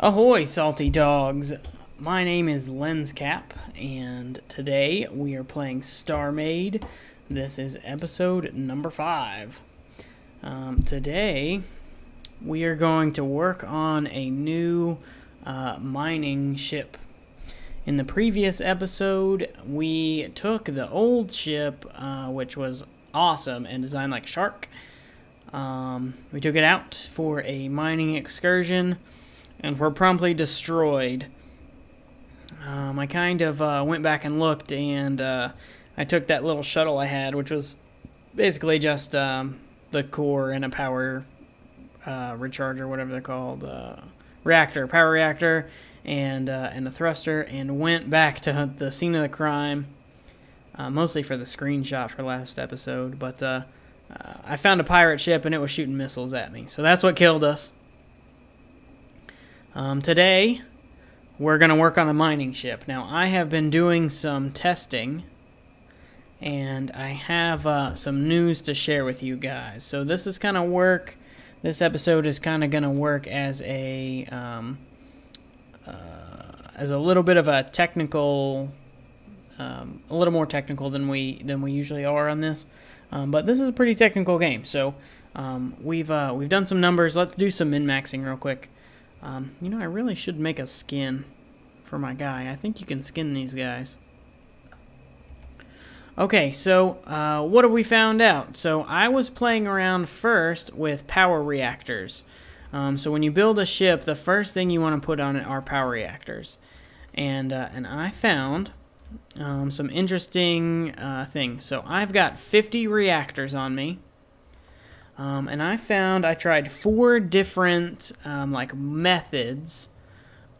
Ahoy, salty dogs! My name is Lenscap, and today we are playing Star StarMade. This is episode number five. Um, today we are going to work on a new uh, mining ship. In the previous episode, we took the old ship, uh, which was awesome and designed like shark. Um, we took it out for a mining excursion and were promptly destroyed. Um, I kind of uh, went back and looked, and uh, I took that little shuttle I had, which was basically just um, the core and a power uh, recharger, whatever they're called, uh, reactor, power reactor, and uh, and a thruster, and went back to hunt the scene of the crime, uh, mostly for the screenshot for last episode. But I found a pirate ship, and it was shooting missiles at me, so that's what killed us. Um, today, we're going to work on a mining ship. Now, I have been doing some testing, and I have uh, some news to share with you guys. So this is kind of work, this episode is kind of going to work as a, um, uh, as a little bit of a technical, um, a little more technical than we, than we usually are on this. Um, but this is a pretty technical game, so um, we've, uh, we've done some numbers. Let's do some min-maxing real quick. Um, you know, I really should make a skin for my guy. I think you can skin these guys. Okay, so uh, what have we found out? So I was playing around first with power reactors. Um, so when you build a ship, the first thing you want to put on it are power reactors. And, uh, and I found um, some interesting uh, things. So I've got 50 reactors on me. Um, and I found I tried four different um, like methods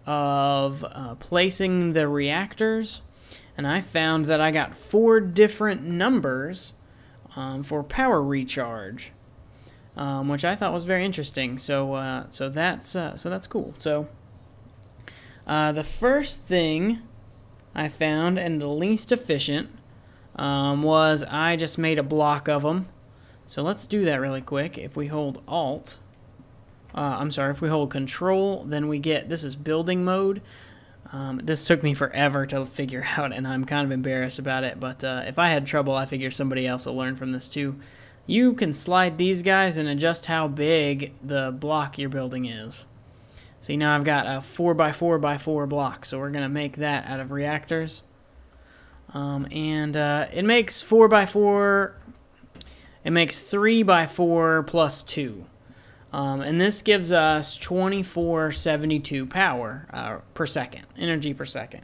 of uh, placing the reactors, and I found that I got four different numbers um, for power recharge, um, which I thought was very interesting. So uh, so that's uh, so that's cool. So uh, the first thing I found and the least efficient um, was I just made a block of them so let's do that really quick. If we hold Alt, uh, I'm sorry, if we hold Control, then we get, this is building mode. Um, this took me forever to figure out, and I'm kind of embarrassed about it, but uh, if I had trouble, I figure somebody else will learn from this too. You can slide these guys and adjust how big the block you're building is. See, now I've got a 4x4x4 block, so we're going to make that out of reactors. Um, and uh, it makes 4x4 it makes 3 by 4 plus 2. Um, and this gives us 2472 power uh, per second, energy per second.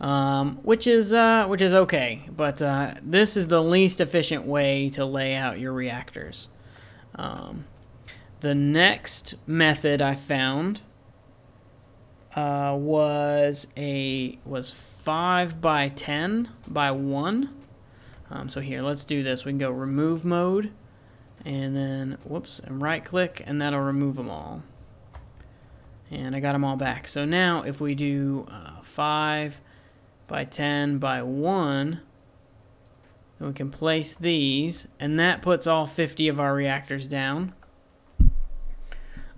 Um, which is uh, which is okay, but uh, this is the least efficient way to lay out your reactors. Um, the next method I found uh, was a was five by ten by one. Um, so here, let's do this. We can go remove mode, and then, whoops, and right click, and that'll remove them all. And I got them all back. So now, if we do uh, 5 by 10 by 1, then we can place these, and that puts all 50 of our reactors down.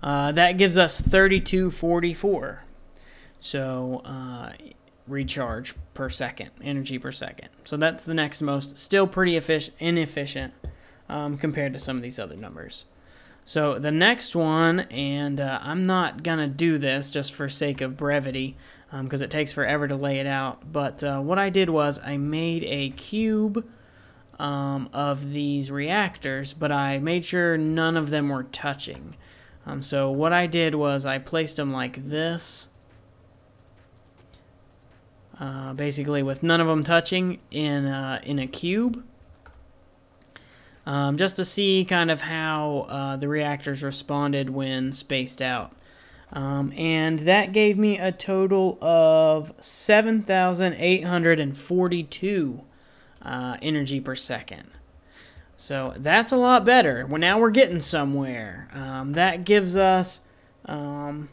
Uh, that gives us 3244. So, uh, recharge per second, energy per second. So that's the next most, still pretty efficient, inefficient um, compared to some of these other numbers. So the next one, and uh, I'm not going to do this just for sake of brevity, because um, it takes forever to lay it out, but uh, what I did was I made a cube um, of these reactors, but I made sure none of them were touching. Um, so what I did was I placed them like this, uh, basically with none of them touching in, uh, in a cube. Um, just to see kind of how uh, the reactors responded when spaced out. Um, and that gave me a total of 7,842 uh, energy per second. So that's a lot better. Well, now we're getting somewhere. Um, that gives us um,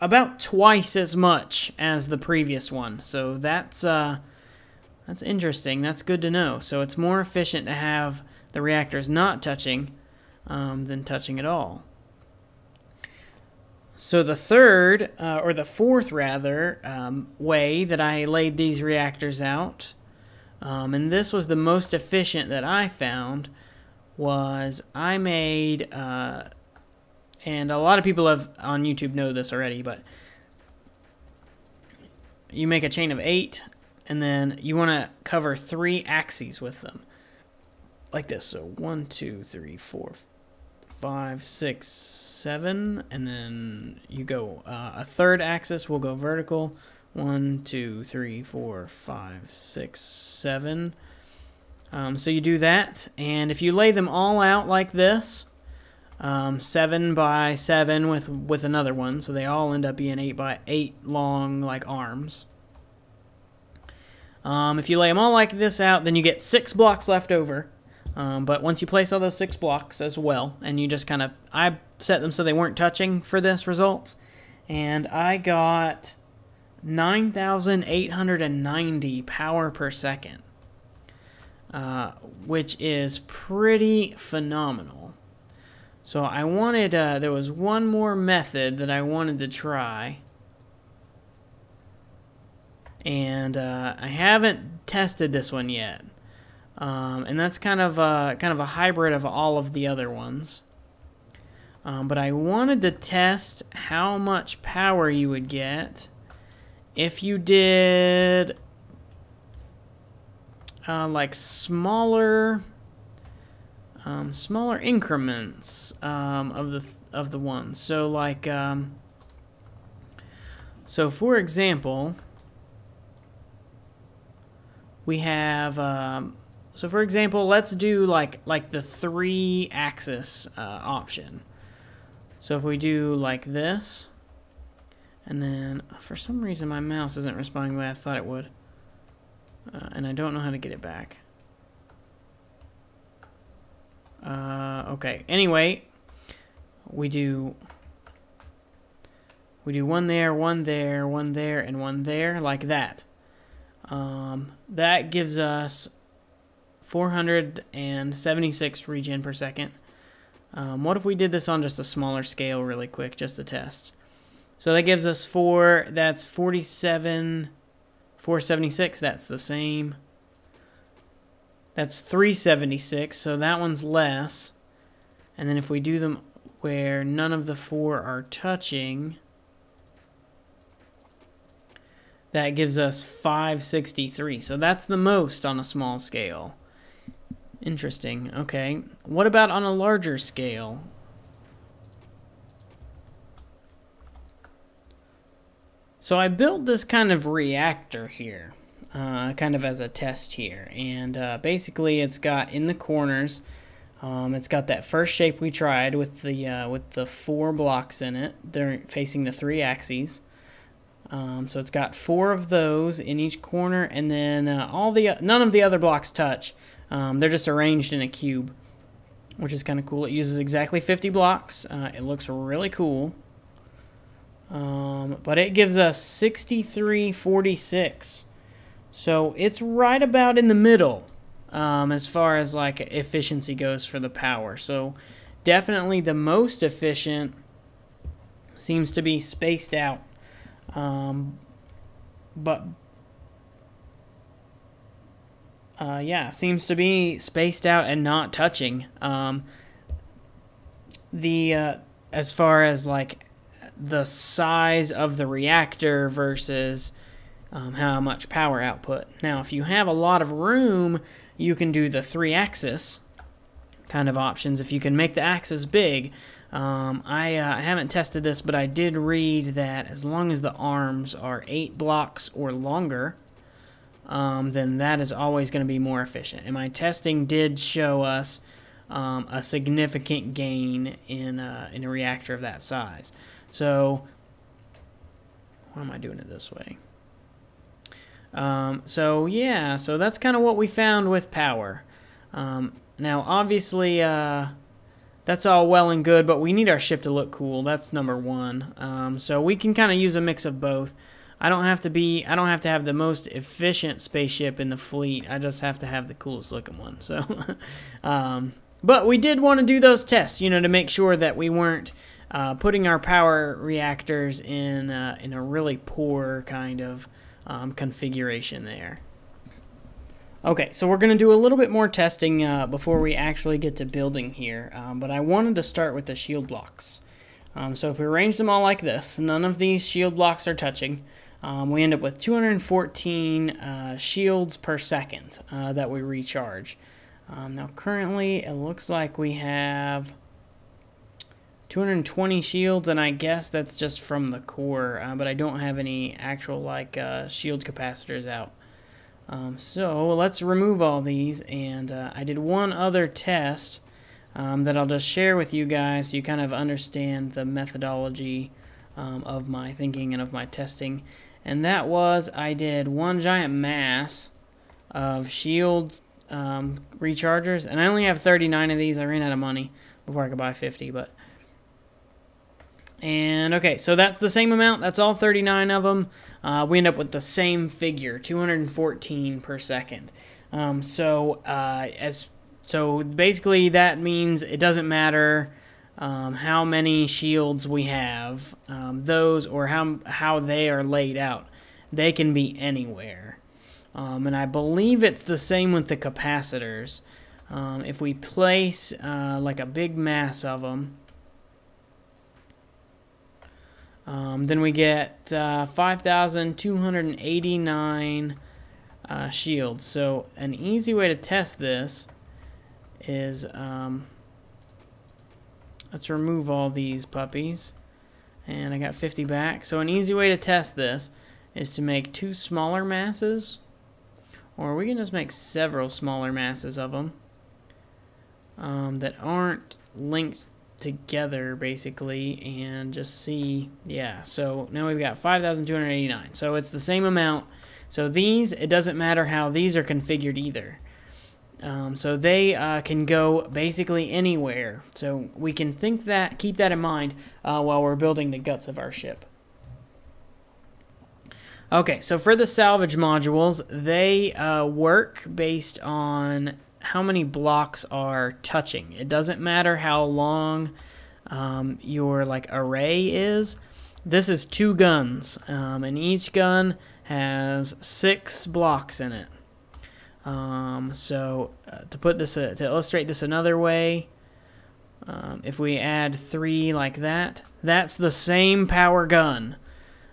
about twice as much as the previous one. So that's uh, that's interesting. That's good to know. So it's more efficient to have the reactors not touching um, than touching at all. So the third, uh, or the fourth rather, um, way that I laid these reactors out, um, and this was the most efficient that I found, was I made, uh, and a lot of people have on YouTube know this already, but you make a chain of eight, and then you want to cover three axes with them, like this. So one, two, three, four, five, six, seven, and then you go uh, a third axis will go vertical. One, two, three, four, five, six, seven. Um, so you do that, and if you lay them all out like this, um, seven by seven with with another one, so they all end up being eight by eight long like arms. Um, if you lay them all like this out, then you get six blocks left over. Um, but once you place all those six blocks as well, and you just kind of, I set them so they weren't touching for this result, and I got 9,890 power per second, uh, which is pretty phenomenal. So I wanted, uh, there was one more method that I wanted to try, and uh, I haven't tested this one yet. Um, and that's kind of a, kind of a hybrid of all of the other ones. Um, but I wanted to test how much power you would get if you did uh, like smaller um, smaller increments um, of the of the ones. So like um, so for example, we have um, so for example, let's do like like the three axis uh, option. So if we do like this, and then for some reason my mouse isn't responding the way I thought it would, uh, and I don't know how to get it back. Uh, okay. Anyway, we do we do one there, one there, one there, and one there, like that. Um, that gives us 476 regen per second. Um, what if we did this on just a smaller scale really quick, just to test? So that gives us four, that's 47, 476, that's the same. That's 376, so that one's less. And then if we do them where none of the four are touching, that gives us 563. So that's the most on a small scale. Interesting. Okay. What about on a larger scale? So I built this kind of reactor here, uh, kind of as a test here. And uh, basically it's got in the corners, um, it's got that first shape we tried with the, uh, with the four blocks in it. They're facing the three axes. Um, so it's got four of those in each corner, and then uh, all the none of the other blocks touch. Um, they're just arranged in a cube, which is kind of cool. It uses exactly 50 blocks. Uh, it looks really cool. Um, but it gives us 6346. So it's right about in the middle um, as far as like efficiency goes for the power. So definitely the most efficient seems to be spaced out um, but uh, yeah, seems to be spaced out and not touching. Um, the uh, as far as like the size of the reactor versus um, how much power output. Now, if you have a lot of room, you can do the three axis kind of options. If you can make the axis big, um, I, uh, haven't tested this, but I did read that as long as the arms are 8 blocks or longer, um, then that is always going to be more efficient. And my testing did show us um, a significant gain in, uh, in a reactor of that size. So, why am I doing it this way? Um, so, yeah, so that's kind of what we found with power. Um, now, obviously, uh, that's all well and good, but we need our ship to look cool. That's number one. Um, so we can kind of use a mix of both. I don't have to be, I don't have to have the most efficient spaceship in the fleet. I just have to have the coolest looking one. So, um, but we did want to do those tests, you know, to make sure that we weren't uh, putting our power reactors in, uh, in a really poor kind of um, configuration there. Okay, so we're going to do a little bit more testing uh, before we actually get to building here, um, but I wanted to start with the shield blocks. Um, so if we arrange them all like this, none of these shield blocks are touching. Um, we end up with 214 uh, shields per second uh, that we recharge. Um, now currently it looks like we have 220 shields and I guess that's just from the core, uh, but I don't have any actual like uh, shield capacitors out. Um, so let's remove all these and uh, I did one other test um, that I'll just share with you guys so you kind of understand the methodology um, of my thinking and of my testing and that was I did one giant mass of shield um, rechargers and I only have 39 of these I ran out of money before I could buy 50 but and okay so that's the same amount that's all 39 of them uh, we end up with the same figure, 214 per second. Um, so uh, as so basically that means it doesn't matter um, how many shields we have, um, those or how how they are laid out. They can be anywhere, um, and I believe it's the same with the capacitors. Um, if we place uh, like a big mass of them um, then we get uh, 5,289 uh, shields. So an easy way to test this is um, let's remove all these puppies. And I got 50 back. So an easy way to test this is to make two smaller masses. Or we can just make several smaller masses of them um, that aren't linked together basically and just see yeah so now we've got 5289 so it's the same amount. So these it doesn't matter how these are configured either. Um, so they uh, can go basically anywhere. So we can think that keep that in mind uh, while we're building the guts of our ship. Okay so for the salvage modules they uh, work based on how many blocks are touching. It doesn't matter how long um, your like array is. This is two guns, um, and each gun has six blocks in it. Um, so uh, to put this uh, to illustrate this another way, um, if we add three like that, that's the same power gun.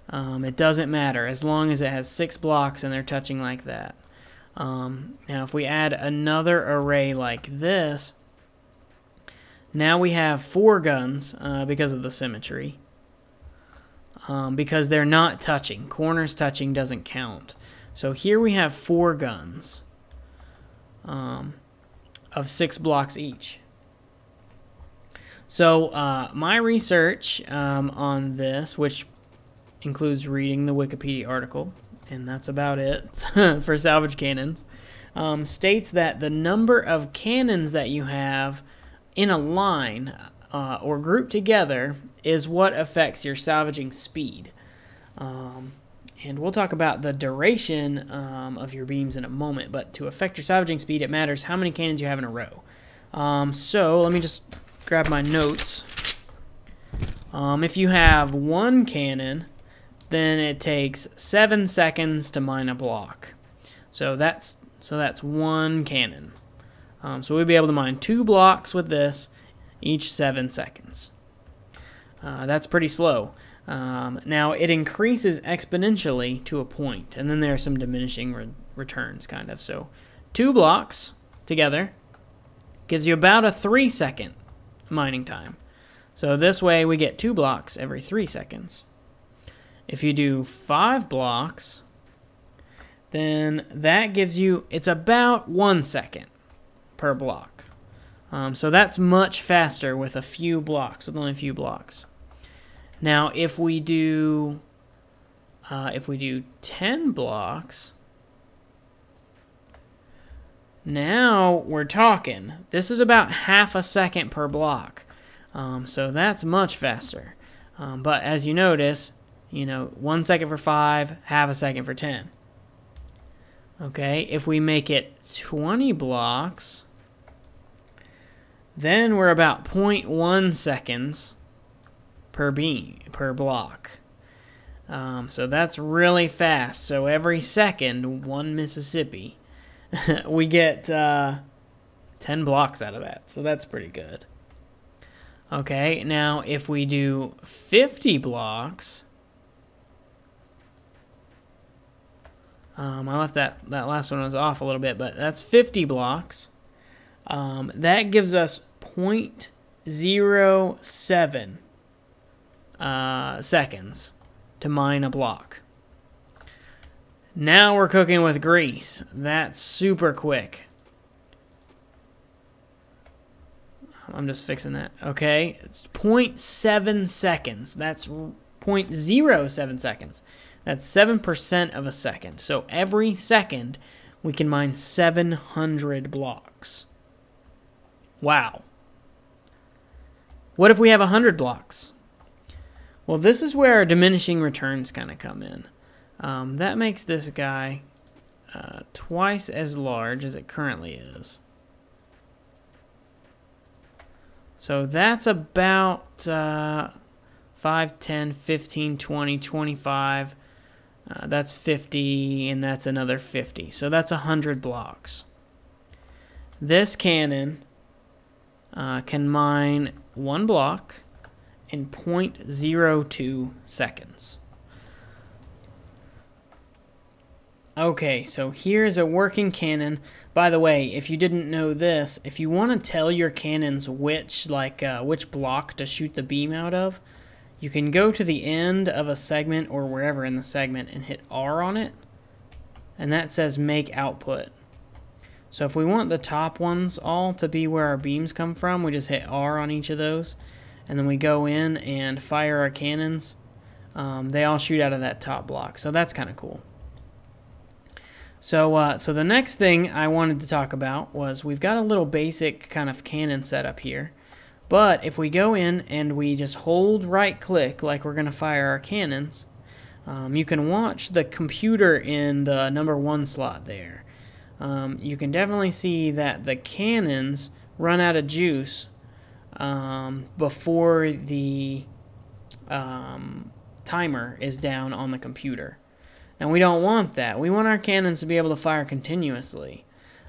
Um, it doesn't matter as long as it has six blocks and they're touching like that. Um, now, if we add another array like this, now we have four guns uh, because of the symmetry. Um, because they're not touching. Corners touching doesn't count. So here we have four guns um, of six blocks each. So uh, my research um, on this, which includes reading the Wikipedia article, and that's about it for salvage cannons, um, states that the number of cannons that you have in a line uh, or grouped together is what affects your salvaging speed. Um, and we'll talk about the duration um, of your beams in a moment, but to affect your salvaging speed, it matters how many cannons you have in a row. Um, so let me just grab my notes. Um, if you have one cannon then it takes seven seconds to mine a block. So that's so that's one cannon. Um, so we'll be able to mine two blocks with this each seven seconds. Uh, that's pretty slow. Um, now it increases exponentially to a point, and then there are some diminishing re returns, kind of. So two blocks together gives you about a three second mining time. So this way we get two blocks every three seconds. If you do five blocks, then that gives you, it's about one second per block. Um, so that's much faster with a few blocks, with only a few blocks. Now, if we do, uh, if we do 10 blocks, now we're talking. This is about half a second per block. Um, so that's much faster. Um, but as you notice, you know, one second for five, half a second for 10. Okay, if we make it 20 blocks, then we're about 0.1 seconds per beam per block. Um, so that's really fast. So every second, one Mississippi, we get uh, 10 blocks out of that. So that's pretty good. Okay, now if we do 50 blocks, um, I left that, that last one was off a little bit, but that's 50 blocks. Um, that gives us 0.07 uh, seconds to mine a block. Now we're cooking with grease. That's super quick. I'm just fixing that. Okay, it's 0.7 seconds. That's 0.07 seconds. That's 7% of a second. So every second, we can mine 700 blocks. Wow. What if we have 100 blocks? Well, this is where diminishing returns kind of come in. Um, that makes this guy uh, twice as large as it currently is. So that's about uh, 5, 10, 15, 20, 25. Uh, that's 50, and that's another 50. So that's 100 blocks. This cannon uh, can mine one block in 0.02 seconds. Okay, so here's a working cannon. By the way, if you didn't know this, if you want to tell your cannons which like uh, which block to shoot the beam out of, you can go to the end of a segment or wherever in the segment and hit R on it, and that says make output. So if we want the top ones all to be where our beams come from, we just hit R on each of those, and then we go in and fire our cannons. Um, they all shoot out of that top block, so that's kind of cool. So, uh, so the next thing I wanted to talk about was we've got a little basic kind of cannon setup here. But if we go in and we just hold right click like we're going to fire our cannons, um, you can watch the computer in the number one slot there. Um, you can definitely see that the cannons run out of juice um, before the um, timer is down on the computer. Now we don't want that. We want our cannons to be able to fire continuously.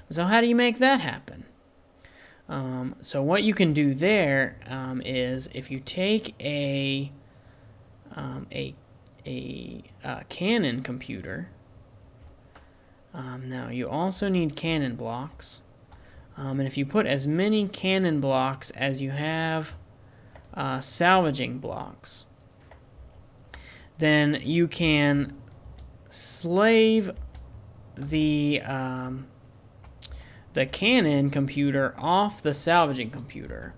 So how do you make that happen? Um, so what you can do there um, is if you take a um, a a uh, cannon computer. Um, now you also need cannon blocks, um, and if you put as many cannon blocks as you have uh, salvaging blocks, then you can slave the um, the cannon computer off the salvaging computer.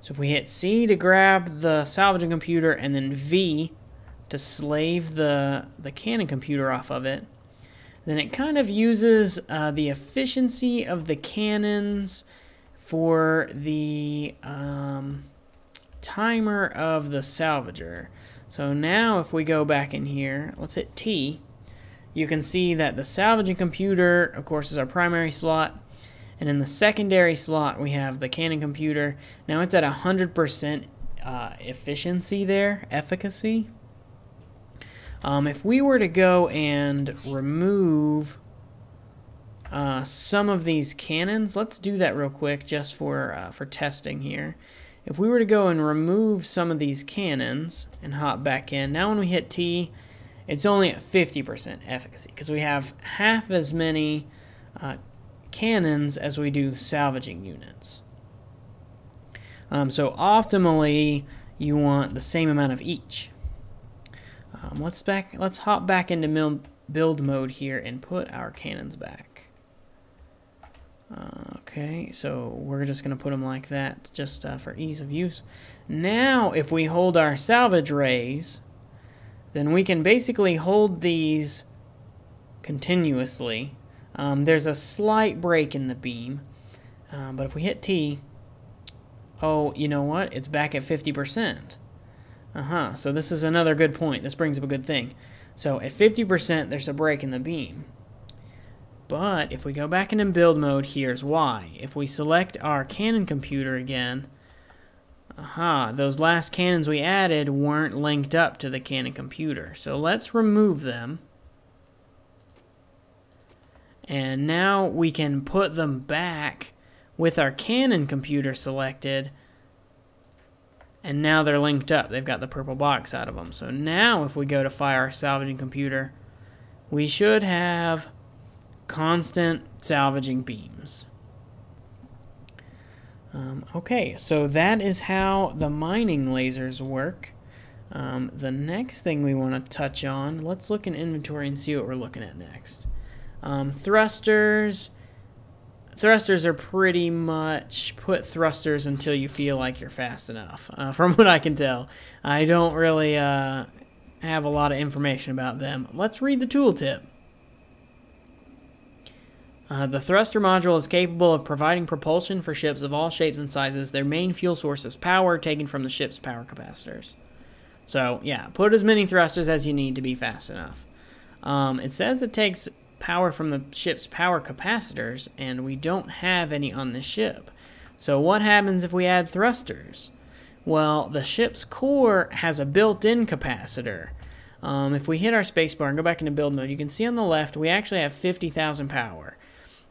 So if we hit C to grab the salvaging computer and then V to slave the, the cannon computer off of it, then it kind of uses uh, the efficiency of the cannons for the um, timer of the salvager. So now if we go back in here, let's hit T, you can see that the salvaging computer, of course, is our primary slot. And in the secondary slot, we have the cannon computer. Now it's at 100% uh, efficiency there, efficacy. Um, if we were to go and remove uh, some of these cannons, let's do that real quick just for, uh, for testing here. If we were to go and remove some of these cannons and hop back in, now when we hit T, it's only at 50% efficacy because we have half as many uh, cannons as we do salvaging units. Um, so optimally, you want the same amount of each. Um, let's back. Let's hop back into build mode here and put our cannons back. Uh, okay, so we're just going to put them like that just uh, for ease of use. Now, if we hold our salvage rays, then we can basically hold these continuously um, there's a slight break in the beam, um, but if we hit T, oh, you know what? It's back at 50%. Uh-huh, so this is another good point. This brings up a good thing. So at 50%, there's a break in the beam. But if we go back into build mode, here's why. If we select our Cannon computer again, aha, those last cannons we added weren't linked up to the cannon computer. So let's remove them. And now we can put them back with our cannon computer selected. And now they're linked up. They've got the purple box out of them. So now if we go to fire our salvaging computer, we should have constant salvaging beams. Um, okay, so that is how the mining lasers work. Um, the next thing we want to touch on, let's look in inventory and see what we're looking at next. Um, thrusters. Thrusters are pretty much put thrusters until you feel like you're fast enough, uh, from what I can tell. I don't really uh, have a lot of information about them. Let's read the tooltip. Uh, the thruster module is capable of providing propulsion for ships of all shapes and sizes. Their main fuel source is power taken from the ship's power capacitors. So, yeah, put as many thrusters as you need to be fast enough. Um, it says it takes power from the ship's power capacitors, and we don't have any on the ship. So what happens if we add thrusters? Well, the ship's core has a built-in capacitor. Um, if we hit our spacebar and go back into build mode, you can see on the left we actually have 50,000 power.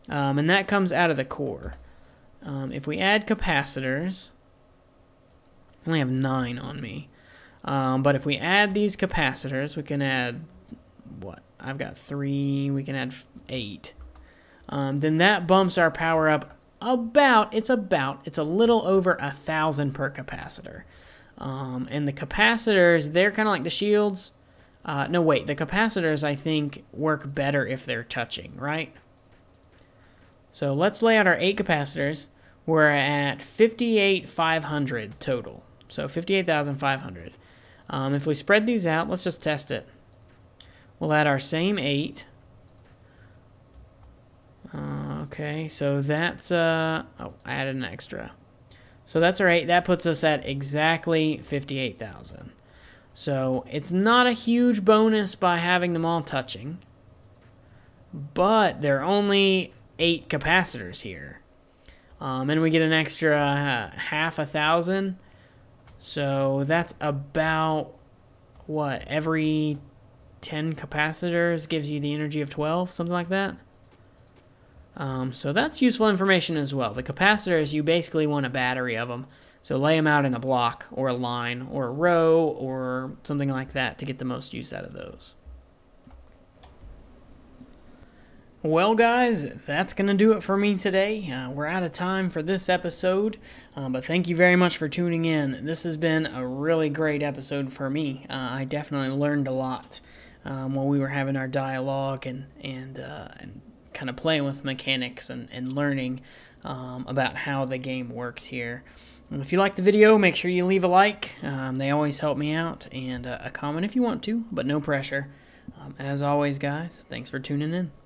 Um, and that comes out of the core. Um, if we add capacitors, I only have nine on me. Um, but if we add these capacitors, we can add, what? I've got three, we can add eight. Um, then that bumps our power up about, it's about, it's a little over a thousand per capacitor. Um, and the capacitors, they're kind of like the shields. Uh, no, wait, the capacitors, I think, work better if they're touching, right? So let's lay out our eight capacitors. We're at 58,500 total. So 58,500. Um, if we spread these out, let's just test it. We'll add our same eight. Uh, okay, so that's, uh, oh, I added an extra. So that's our eight. That puts us at exactly 58,000. So it's not a huge bonus by having them all touching. But there are only eight capacitors here. Um, and we get an extra uh, half a thousand. So that's about, what, every 10 capacitors gives you the energy of 12, something like that? Um, so that's useful information as well. The capacitors, you basically want a battery of them. So lay them out in a block or a line or a row or something like that to get the most use out of those. Well, guys, that's going to do it for me today. Uh, we're out of time for this episode, uh, but thank you very much for tuning in. This has been a really great episode for me. Uh, I definitely learned a lot um, while we were having our dialogue and and uh, and kind of playing with mechanics and and learning um, about how the game works here. And if you like the video, make sure you leave a like. Um, they always help me out, and uh, a comment if you want to, but no pressure. Um, as always, guys, thanks for tuning in.